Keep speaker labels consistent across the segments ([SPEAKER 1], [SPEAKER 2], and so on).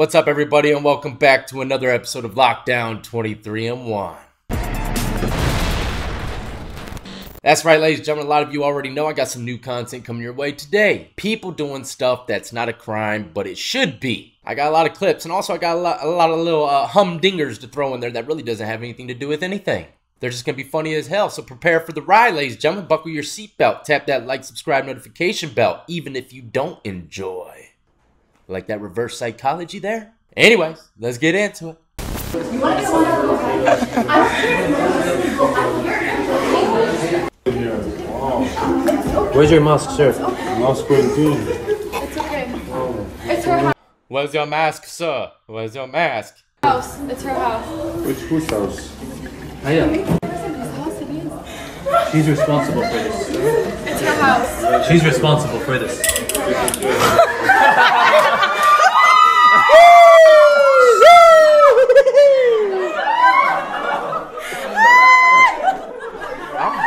[SPEAKER 1] What's up, everybody, and welcome back to another episode of Lockdown 23 and 1. That's right, ladies and gentlemen. A lot of you already know I got some new content coming your way today. People doing stuff that's not a crime, but it should be. I got a lot of clips, and also I got a lot, a lot of little uh, humdingers to throw in there that really doesn't have anything to do with anything. They're just gonna be funny as hell. So prepare for the ride, ladies and gentlemen. Buckle your seatbelt, tap that like, subscribe, notification bell, even if you don't enjoy. Like that reverse psychology there? Anyways, let's get into it.
[SPEAKER 2] Where's your mask, sir?
[SPEAKER 3] Mask quarantine.
[SPEAKER 4] It's okay. It's her house.
[SPEAKER 1] Where's your mask, sir? Where's your mask?
[SPEAKER 4] house. It's her house.
[SPEAKER 3] Which whose house?
[SPEAKER 2] Hiya.
[SPEAKER 4] Whose house it is?
[SPEAKER 2] She's responsible for this.
[SPEAKER 4] It's her house.
[SPEAKER 2] She's responsible for this.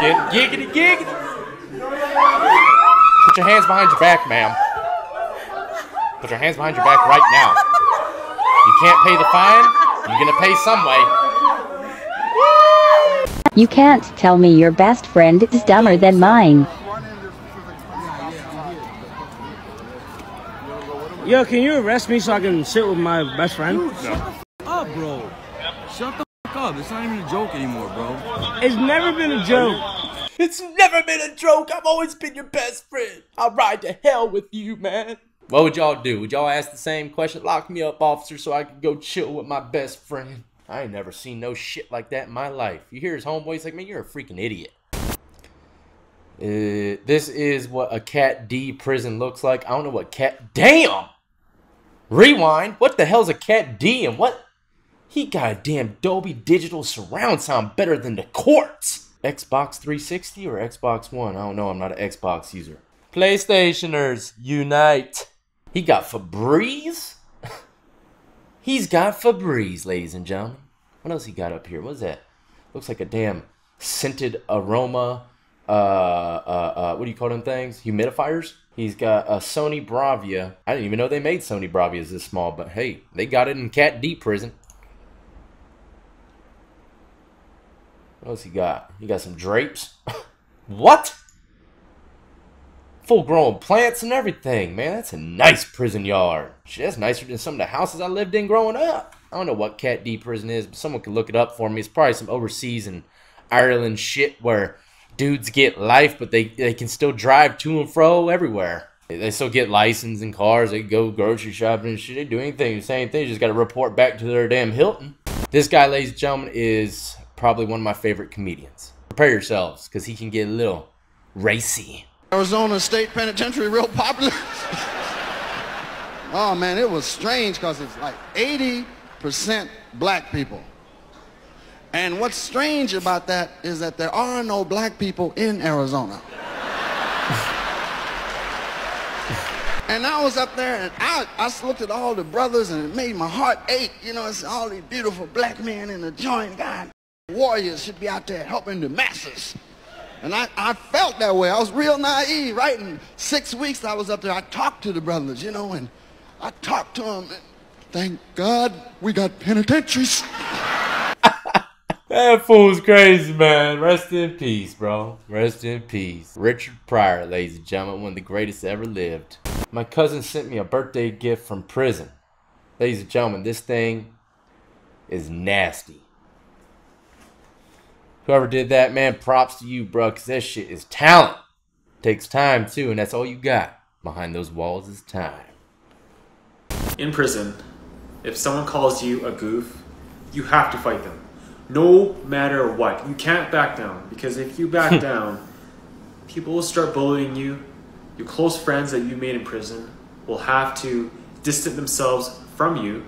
[SPEAKER 1] I'm getting giggity giggity. Put your hands behind your back, ma'am. Put your hands behind your back right now. You can't pay the fine. You're gonna pay some way.
[SPEAKER 5] You can't tell me your best friend is dumber than mine.
[SPEAKER 6] Yo, can you arrest me so I can sit with my best friend?
[SPEAKER 7] up, oh, bro. Shut the fuck up. It's not even a joke anymore, bro.
[SPEAKER 6] It's never been a joke.
[SPEAKER 1] It's never been a joke. I've always been your best friend. I'll ride to hell with you, man. What would y'all do? Would y'all ask the same question? Lock me up, officer, so I could go chill with my best friend. I ain't never seen no shit like that in my life. You hear his homeboy, he's like, man, you're a freaking idiot. Uh, this is what a Cat D prison looks like. I don't know what Cat. Damn! Rewind. What the hell's a Cat D and what? He got a damn Dolby Digital surround sound better than the courts. Xbox 360 or Xbox One? I don't know. I'm not an Xbox user. PlayStationers, unite. He got Febreze? He's got Febreze, ladies and gentlemen. What else he got up here? What's that? Looks like a damn scented aroma. Uh, uh, uh, what do you call them things? Humidifiers? He's got a Sony Bravia. I didn't even know they made Sony Bravias this small, but hey, they got it in Cat D prison. What else he got? He got some drapes. what? Full grown plants and everything, man. That's a nice prison yard. Shit, that's nicer than some of the houses I lived in growing up. I don't know what Cat D prison is, but someone could look it up for me. It's probably some overseas and Ireland shit where dudes get life, but they, they can still drive to and fro everywhere. They still get license and cars. They go grocery shopping and shit. They do anything. The same thing. Just got to report back to their damn Hilton. This guy, ladies and gentlemen, is probably one of my favorite comedians. Prepare yourselves, because he can get a little racy.
[SPEAKER 8] Arizona State Penitentiary real popular. oh man, it was strange because it's like 80% black people. And what's strange about that is that there are no black people in Arizona. and I was up there and I, I looked at all the brothers and it made my heart ache. You know, it's all these beautiful black men in the joint. God, warriors should be out there helping the masses. And I, I felt that way. I was real naive, right? In six weeks I was up there, I talked to the brothers, you know, and I talked to them. And thank God we got penitentiaries.
[SPEAKER 1] That fool's crazy, man. Rest in peace, bro. Rest in peace. Richard Pryor, ladies and gentlemen, one of the greatest ever lived. My cousin sent me a birthday gift from prison. Ladies and gentlemen, this thing is nasty. Whoever did that, man, props to you, bro, because that shit is talent. Takes time, too, and that's all you got. Behind those walls is time.
[SPEAKER 9] in prison, if someone calls you a goof, you have to fight them. No matter what. You can't back down because if you back down, people will start bullying you. Your close friends that you made in prison will have to distance themselves from you.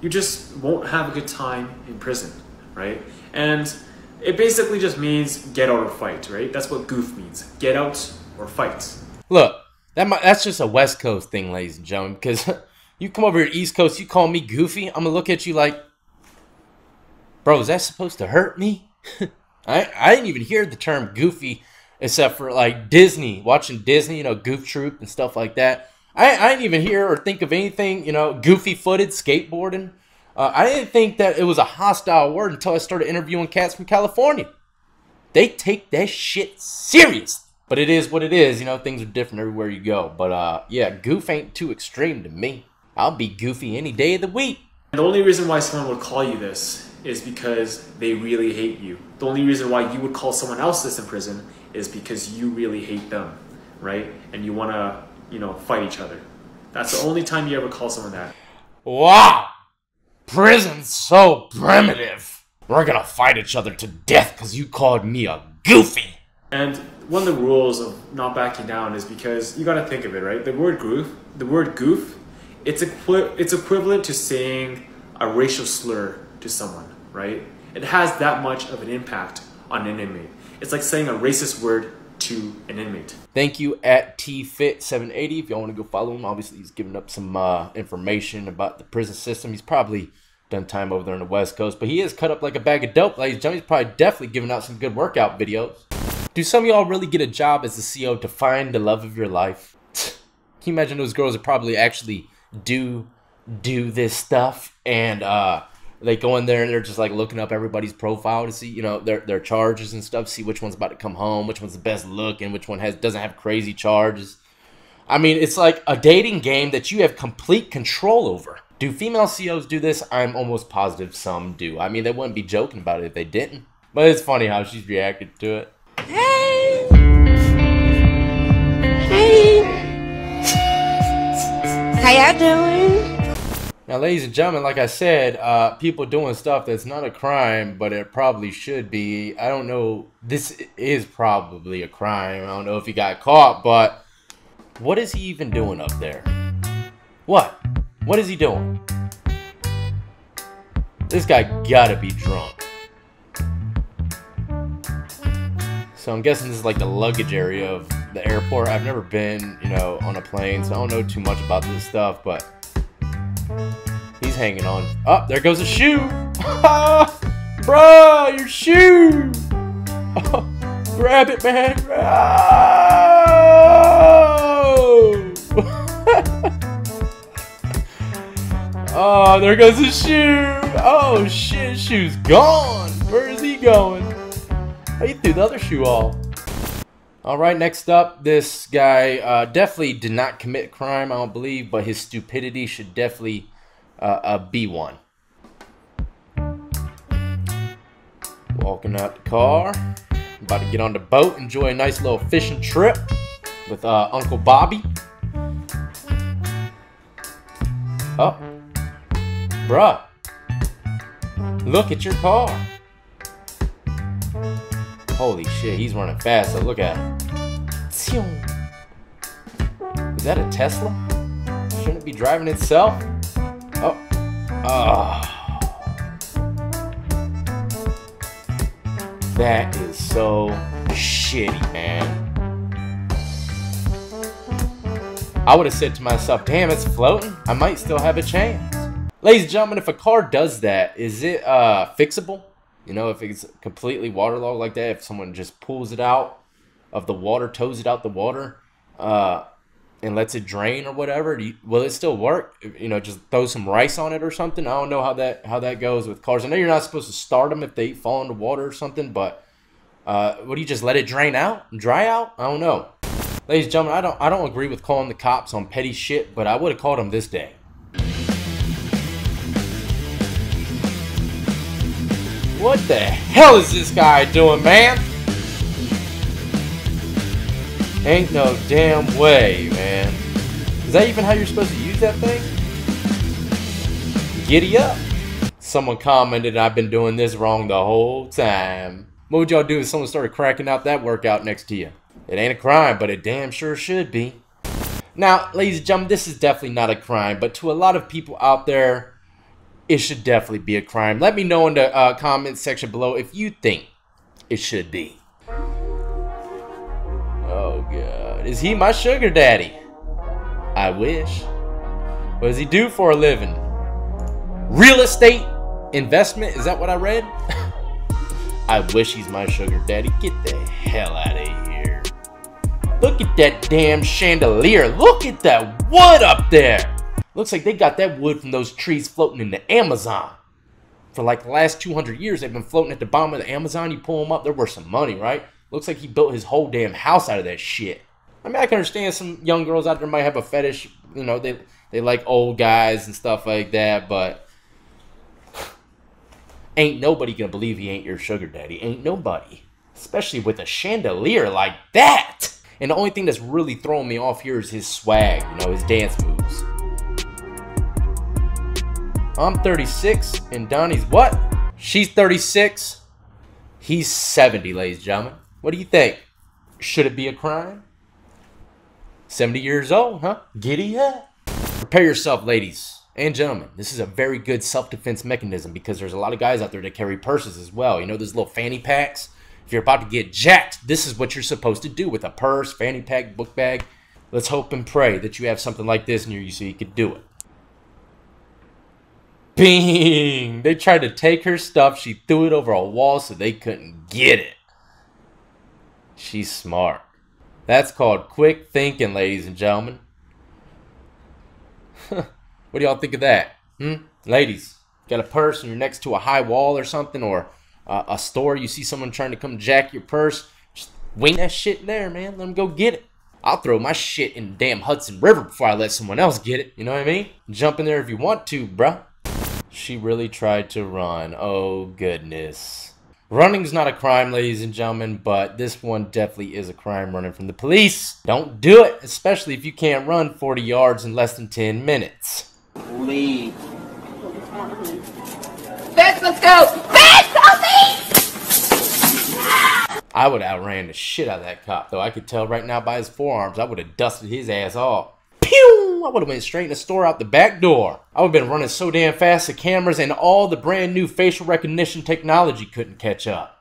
[SPEAKER 9] You just won't have a good time in prison, right? And it basically just means get out or fight, right? That's what goof means. Get out or fight.
[SPEAKER 1] Look, that might, that's just a West Coast thing, ladies and gentlemen. Because you come over here East Coast, you call me goofy, I'm gonna look at you like, bro, is that supposed to hurt me? I I didn't even hear the term goofy except for like Disney, watching Disney, you know, Goof Troop and stuff like that. I, I didn't even hear or think of anything, you know, goofy footed skateboarding. Uh, I didn't think that it was a hostile word until I started interviewing cats from California. They take that shit serious. But it is what it is, you know, things are different everywhere you go. But uh yeah, goof ain't too extreme to me. I'll be goofy any day of the week.
[SPEAKER 9] And the only reason why someone would call you this is because they really hate you. The only reason why you would call someone else this in prison is because you really hate them, right? And you want to, you know, fight each other. That's the only time you ever call someone that.
[SPEAKER 1] Wow! Prison's so primitive. We're gonna fight each other to death because you called me a goofy.
[SPEAKER 9] And one of the rules of not backing down is because you got to think of it, right? The word goof, the word goof, it's equi- it's equivalent to saying a racial slur to someone, right? It has that much of an impact on an inmate. It's like saying a racist word to an inmate.
[SPEAKER 1] Thank you at tfit780 if y'all want to go follow him. Obviously, he's giving up some uh, information about the prison system. He's probably done time over there on the West Coast, but he is cut up like a bag of dope. Ladies and gentlemen, he's probably definitely giving out some good workout videos. Do some of y'all really get a job as a CO to find the love of your life? Can you imagine those girls that probably actually do do this stuff and uh they go in there and they're just like looking up everybody's profile to see, you know, their their charges and stuff, see which one's about to come home, which one's the best looking, which one has doesn't have crazy charges. I mean, it's like a dating game that you have complete control over. Do female COs do this? I'm almost positive some do. I mean, they wouldn't be joking about it if they didn't. But it's funny how she's reacted to it.
[SPEAKER 10] Hey! Hey! How y'all doing?
[SPEAKER 1] Now, ladies and gentlemen, like I said, uh, people doing stuff that's not a crime, but it probably should be. I don't know. This is probably a crime. I don't know if he got caught, but what is he even doing up there? What? What is he doing? This guy gotta be drunk. So I'm guessing this is like the luggage area of the airport. I've never been, you know, on a plane, so I don't know too much about this stuff, but he's hanging on. Oh, there goes a shoe. Bruh, your shoe. Grab it, man. oh, there goes the shoe. Oh, shit, shoe's gone. Where is he going? Oh, he threw the other shoe off. All right, next up, this guy uh, definitely did not commit crime, I don't believe, but his stupidity should definitely uh, uh, be one. Walking out the car, about to get on the boat, enjoy a nice little fishing trip with uh, Uncle Bobby. Oh, bruh, look at your car. Holy shit, he's running fast, so look at him. Is that a Tesla? Shouldn't it be driving itself? Oh. Oh. That is so shitty, man. I would have said to myself, damn, it's floating. I might still have a chance. Ladies and gentlemen, if a car does that, is it uh, fixable? You know, if it's completely waterlogged like that, if someone just pulls it out of the water, tows it out the water, uh, and lets it drain or whatever, you, will it still work? You know, just throw some rice on it or something. I don't know how that how that goes with cars. I know you're not supposed to start them if they fall into water or something, but uh, what do you just let it drain out, dry out? I don't know. Ladies and gentlemen, I don't I don't agree with calling the cops on petty shit, but I would have called them this day. What the hell is this guy doing, man? Ain't no damn way, man. Is that even how you're supposed to use that thing? Giddy up. Someone commented I've been doing this wrong the whole time. What would y'all do if someone started cracking out that workout next to you? It ain't a crime, but it damn sure should be. Now, ladies and gentlemen, this is definitely not a crime, but to a lot of people out there, it should definitely be a crime. Let me know in the uh, comment section below if you think it should be. Oh god, is he my sugar daddy? I wish. What does he do for a living? Real estate investment? Is that what I read? I wish he's my sugar daddy. Get the hell out of here. Look at that damn chandelier. Look at that wood up there. Looks like they got that wood from those trees floating in the Amazon. For like the last 200 years, they've been floating at the bottom of the Amazon. You pull them up, they're worth some money, right? Looks like he built his whole damn house out of that shit. I mean, I can understand some young girls out there might have a fetish, you know, they they like old guys and stuff like that, but ain't nobody gonna believe he ain't your sugar daddy. Ain't nobody. Especially with a chandelier like that. And the only thing that's really throwing me off here is his swag, you know, his dance moves. I'm 36 and Donnie's what? She's 36. He's 70, ladies and gentlemen. What do you think? Should it be a crime? 70 years old, huh? Giddy up. Prepare yourself, ladies and gentlemen. This is a very good self-defense mechanism because there's a lot of guys out there that carry purses as well. You know those little fanny packs? If you're about to get jacked, this is what you're supposed to do with a purse, fanny pack, book bag. Let's hope and pray that you have something like this near you so you could do it. Bing! They tried to take her stuff. She threw it over a wall so they couldn't get it. She's smart. That's called quick thinking, ladies and gentlemen. what do y'all think of that? Hmm? Ladies, got a purse and you're next to a high wall or something, or uh, a store, you see someone trying to come jack your purse, just wing that shit there, man. Let them go get it. I'll throw my shit in the damn Hudson River before I let someone else get it. You know what I mean? Jump in there if you want to, bruh. She really tried to run. Oh, goodness. Running's not a crime, ladies and gentlemen, but this one definitely is a crime running from the police. Don't do it, especially if you can't run 40 yards in less than 10 minutes.
[SPEAKER 10] Leave.
[SPEAKER 4] Vince, let's go. Vince, help me!
[SPEAKER 1] I would have outran the shit out of that cop, though. I could tell right now by his forearms, I would have dusted his ass off. I would have went straight in the store out the back door. I would have been running so damn fast the cameras and all the brand new facial recognition technology couldn't catch up.